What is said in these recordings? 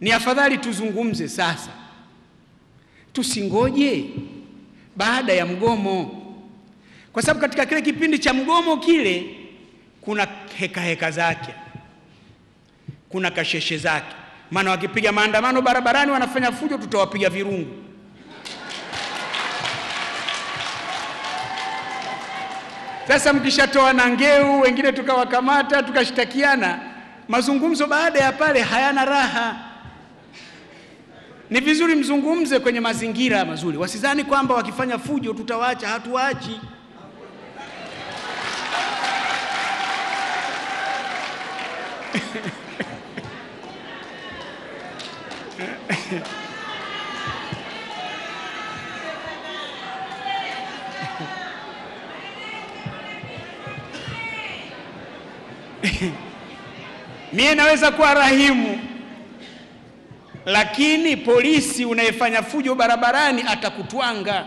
Ni afadhali tuzungumze sasa, tusingoje baada ya mgomo, kwa sababu katika kile kipindi cha mgomo kile kuna heka heka zake, kuna kasheshe zake. Maana wakipiga maandamano barabarani wanafanya fujo, tutawapiga virungu. Sasa mkishatoa na ngeu, wengine tukawakamata tukashtakiana, mazungumzo baada ya pale hayana raha. Ni vizuri mzungumze kwenye mazingira mazuri, wasizani kwamba wakifanya fujo tutawaacha. Hatuwaachi. Mie naweza kuwa rahimu, lakini polisi unayefanya fujo barabarani atakutwanga.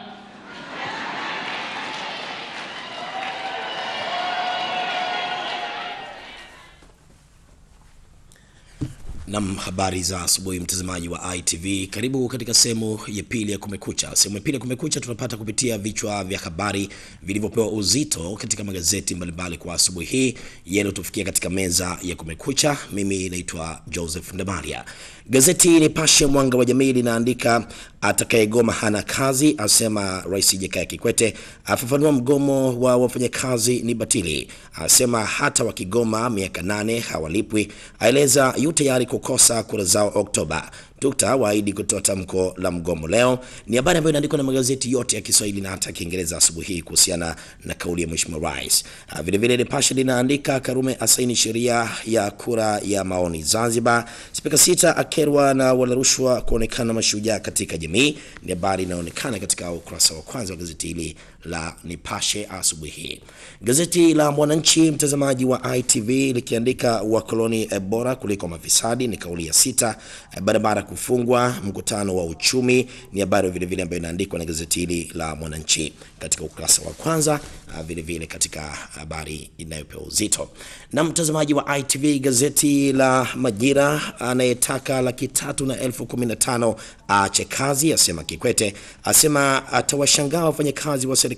Nam, habari za asubuhi mtazamaji wa ITV, karibu katika sehemu ya pili ya Kumekucha. Sehemu ya pili ya Kumekucha tunapata kupitia vichwa vya habari vilivyopewa uzito katika magazeti mbalimbali kwa asubuhi hii yaliyotufikia katika meza ya Kumekucha. Mimi naitwa Joseph Ndamaria. Gazeti Nipashe Mwanga wa Jamii linaandika atakayegoma hana kazi, asema Rais Jakaya Kikwete. Afafanua mgomo wa wafanyakazi ni batili, asema hata wakigoma miaka nane hawalipwi. Aeleza yu tayari kukosa kura zao Oktoba. Tukta waahidi kutoa tamko la mgomo leo. Ni habari ambayo inaandikwa na magazeti yote ya Kiswahili na hata Kiingereza asubuhi hii kuhusiana na kauli ya Mheshimiwa Rais. Ah, Vile vile Nipashe linaandika Karume asaini sheria ya kura ya maoni Zanzibar. Spika sita akerwa na walarushwa kuonekana mashujaa katika jamii. Ni habari inaonekana katika ukurasa wa kwanza wa gazeti hili la Nipashe asubuhi hii. Gazeti la Mwananchi mtazamaji wa ITV likiandika wakoloni eh, bora kuliko mafisadi ni kauli ya sita. Eh, Barabara kufungwa, mkutano wa uchumi ni habari vile vile ambayo inaandikwa na gazeti hili la Mwananchi katika ukurasa wa kwanza, ah, vile vile katika habari inayopewa uzito. Na mtazamaji wa ITV, gazeti la Majira anayetaka laki tatu na elfu kumi na tano aache kazi, asema Kikwete, asema atawashangaa wafanyakazi wa serikali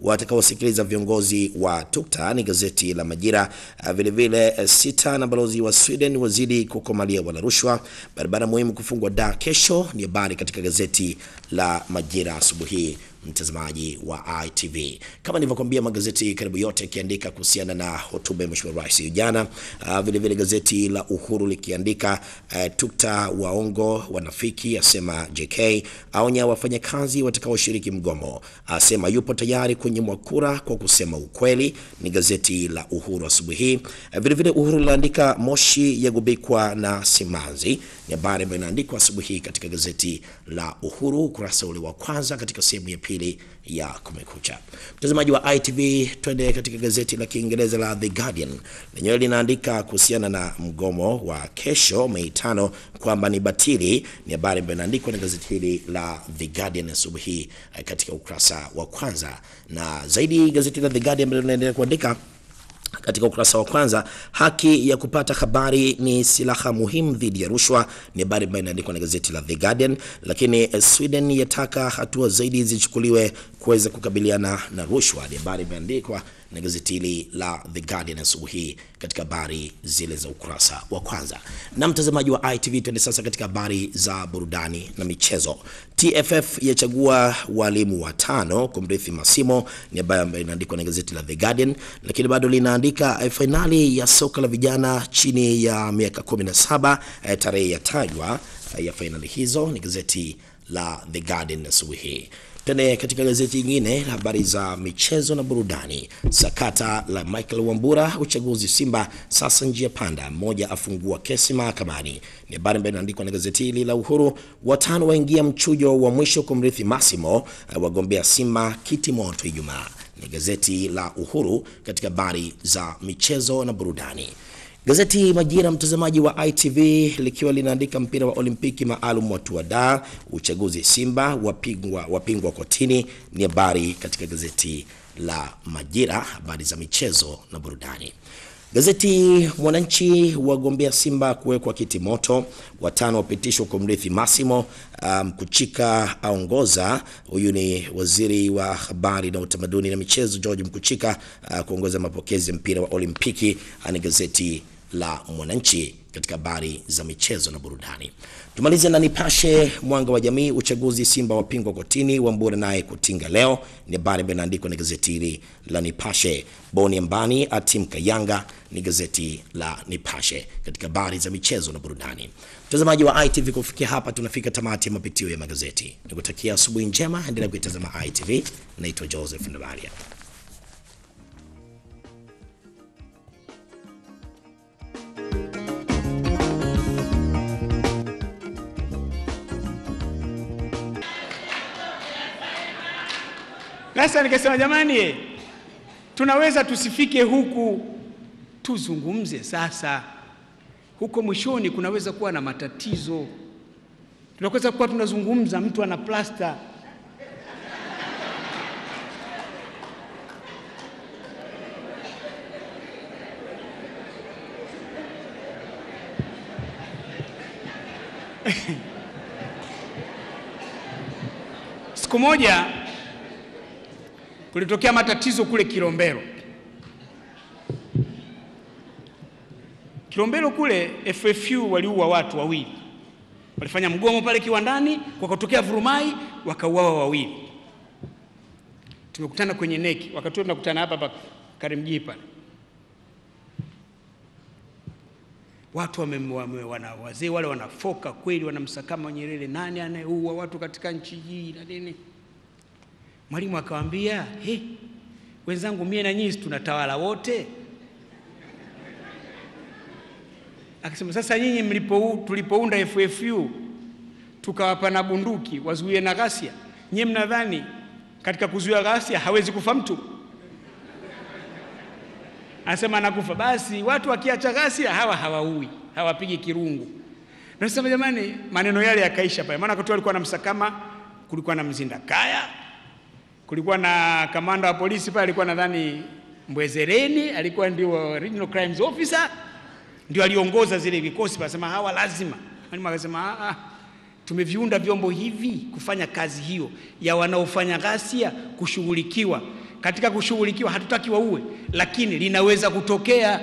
watakaosikiliza viongozi wa TUKTA. Ni gazeti la Majira. Vilevile Vile vile eh, sita na balozi wa Sweden wazidi kukomalia wala rushwa. Barabara muhimu kufungwa da kesho, ni habari katika gazeti la Majira asubuhi mtazamaji wa ITV. Kama nilivyokuambia, magazeti karibu yote yakiandika kuhusiana na hotuba ya Mheshimiwa Rais jana. Uh, vile vile gazeti la Uhuru likiandika uh, tukta waongo wanafiki, asema JK, aonya wafanyakazi watakaoshiriki mgomo, asema yupo tayari kunyimwa kura kwa kusema ukweli. Ni gazeti la Uhuru asubuhi hii. Uh, vile vile Uhuru linaandika moshi yagubikwa na simanzi, ni habari ambayo inaandikwa asubuhi hii katika gazeti la Uhuru ukurasa ule wa kwanza katika sehemu ya pili ya Kumekucha. Mtazamaji wa ITV, twende katika gazeti la Kiingereza la The Guardian. Lenyewe linaandika kuhusiana na mgomo wa kesho Mei tano kwamba ni batili. Ni habari ambayo inaandikwa na gazeti hili la The Guardian asubuhi eh, katika ukurasa wa kwanza, na zaidi gazeti la The Guardian linaendelea kuandika katika ukurasa wa kwanza, haki ya kupata habari ni silaha muhimu dhidi ya rushwa. Ni habari ambayo inaandikwa na gazeti la The Guardian. Lakini eh, Sweden yataka hatua zaidi zichukuliwe kuweza kukabiliana na rushwa. Ni habari imeandikwa na gazeti hili la The Guardian asubuhi hii katika habari zile za ukurasa wa kwanza. Na mtazamaji wa ITV, tuende sasa katika habari za burudani na michezo. TFF yachagua walimu watano kumrithi Masimo, ni habari ambayo inaandikwa na gazeti la The Guardian, lakini bado linaandika eh, fainali ya soka la vijana chini ya miaka 17 eh, tarehe yatajwa eh, ya fainali hizo. Ni gazeti la The Guardian asubuhi hii. Tende katika gazeti nyingine habari za michezo na burudani, sakata la Michael Wambura, uchaguzi Simba sasa njia panda, mmoja afungua kesi mahakamani. Ni habari ambayo inaandikwa na gazeti hili la Uhuru. Watano waingia mchujo wa mwisho kumrithi Massimo, eh, wagombea Simba kiti moto Ijumaa. Ni gazeti la Uhuru katika habari za michezo na burudani. Gazeti Majira, mtazamaji wa ITV, likiwa linaandika mpira wa Olimpiki maalum watu wa daa, uchaguzi Simba wapingwa, wapingwa kotini. Ni habari katika gazeti la Majira, habari za michezo na burudani. Gazeti Mwananchi, wagombea Simba kuwekwa kiti moto, watano wapitishwa kwa mrithi Massimo. Mkuchika um, aongoza. Huyu ni waziri wa habari na utamaduni na michezo George Mkuchika uh, kuongoza mapokezi ya mpira wa Olimpiki. Ni gazeti la Mwananchi katika habari za michezo na burudani. Tumalize na Nipashe Mwanga wa Jamii, uchaguzi Simba wapingwa kotini, Wambura naye kutinga leo. Ni habari ambayo na gazeti hili la Nipashe. Boni Ambani atimka Yanga, ni gazeti la Nipashe katika habari za michezo na burudani. Mtazamaji wa ITV, kufikia hapa tunafika tamati ya mapitio ya magazeti. Nikutakia asubuhi njema, endelea kuitazama ITV. Naitwa Joseph Ndabaria. Sasa nikasema jamani, tunaweza tusifike huku, tuzungumze sasa. Huko mwishoni kunaweza kuwa na matatizo, tunaweza kuwa tunazungumza, mtu ana plasta siku moja kulitokea matatizo kule Kilombero. Kilombero kule FFU waliua watu wawili, walifanya mgomo pale kiwandani, wakatokea vurumai, wakauawa wawili. Tumekutana kwenye neki, wakati tunakutana hapa hapa Karimjee pale, watu wame, wame, wana, wazee wale wanafoka kweli, wanamsakama Nyerere, nani anayeua watu katika nchi hii na nini Mwalimu akawaambia, he, wenzangu, mie na nyinyi tunatawala wote. Akasema sasa nyinyi mlipo, tulipounda FFU tukawapa na bunduki wazuie na ghasia, nyie mnadhani katika kuzuia ghasia hawezi kufa mtu? Anasema anakufa. Basi watu wakiacha ghasia hawa hawaui, hawapigi kirungu. Nasema jamani, maneno yale yakaisha pale, maana wakati walikuwa na msakama, kulikuwa na mzinda kaya kulikuwa na kamanda wa polisi pale, alikuwa nadhani Mbwezereni, alikuwa ndio regional crimes officer, ndio aliongoza zile vikosi. Pasema hawa lazima. Mwalimu akasema ah, tumeviunda vyombo hivi kufanya kazi hiyo ya wanaofanya ghasia kushughulikiwa. Katika kushughulikiwa hatutaki waue, lakini linaweza kutokea.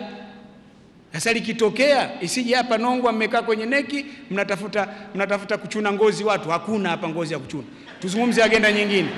Sasa likitokea, isije hapa Nongwa mmekaa kwenye neki mnatafuta, mnatafuta kuchuna ngozi watu. Hakuna hapa ngozi ya kuchuna. Tuzungumze agenda nyingine.